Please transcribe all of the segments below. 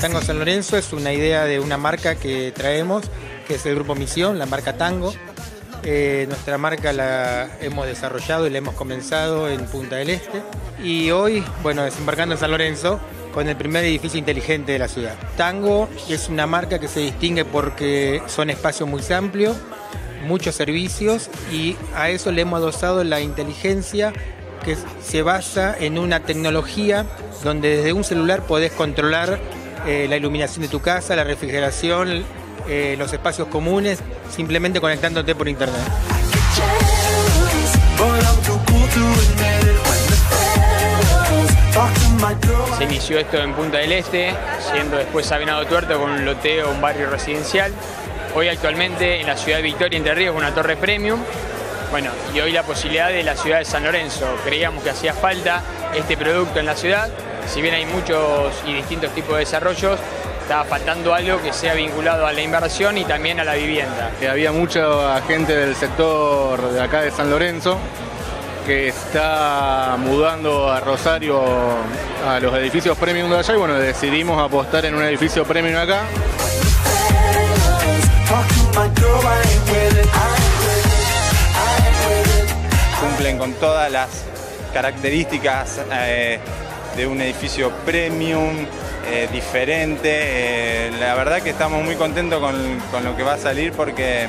Tango San Lorenzo es una idea de una marca que traemos, que es el Grupo Misión, la marca Tango. Eh, nuestra marca la hemos desarrollado y la hemos comenzado en Punta del Este. Y hoy, bueno, desembarcando en San Lorenzo con el primer edificio inteligente de la ciudad. Tango es una marca que se distingue porque son espacios muy amplios, muchos servicios y a eso le hemos adosado la inteligencia que se basa en una tecnología donde desde un celular podés controlar eh, la iluminación de tu casa, la refrigeración, eh, los espacios comunes, simplemente conectándote por internet. Se inició esto en Punta del Este, siendo después Sabinado Tuerto con un loteo, un barrio residencial. Hoy actualmente en la ciudad de Victoria, Entre Ríos, una torre premium. Bueno, y hoy la posibilidad de la ciudad de San Lorenzo. Creíamos que hacía falta este producto en la ciudad. Si bien hay muchos y distintos tipos de desarrollos, estaba faltando algo que sea vinculado a la inversión y también a la vivienda. Había mucha gente del sector de acá de San Lorenzo que está mudando a Rosario a los edificios premium de allá y bueno, decidimos apostar en un edificio premium acá. Cumplen con todas las características eh, de un edificio premium, eh, diferente. Eh, la verdad que estamos muy contentos con, con lo que va a salir porque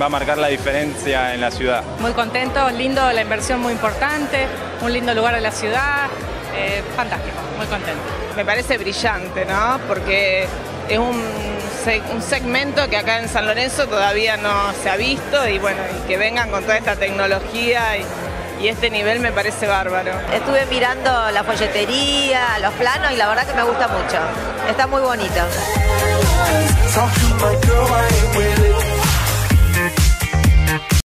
va a marcar la diferencia en la ciudad. Muy contento, lindo, la inversión muy importante, un lindo lugar de la ciudad, eh, fantástico, muy contento. Me parece brillante, ¿no? Porque es un, un, segmento que acá en San Lorenzo todavía no se ha visto y bueno, y que vengan con toda esta tecnología y, y este nivel me parece bárbaro. Estuve mirando la folletería, los planos y la verdad que me gusta mucho. Está muy bonito.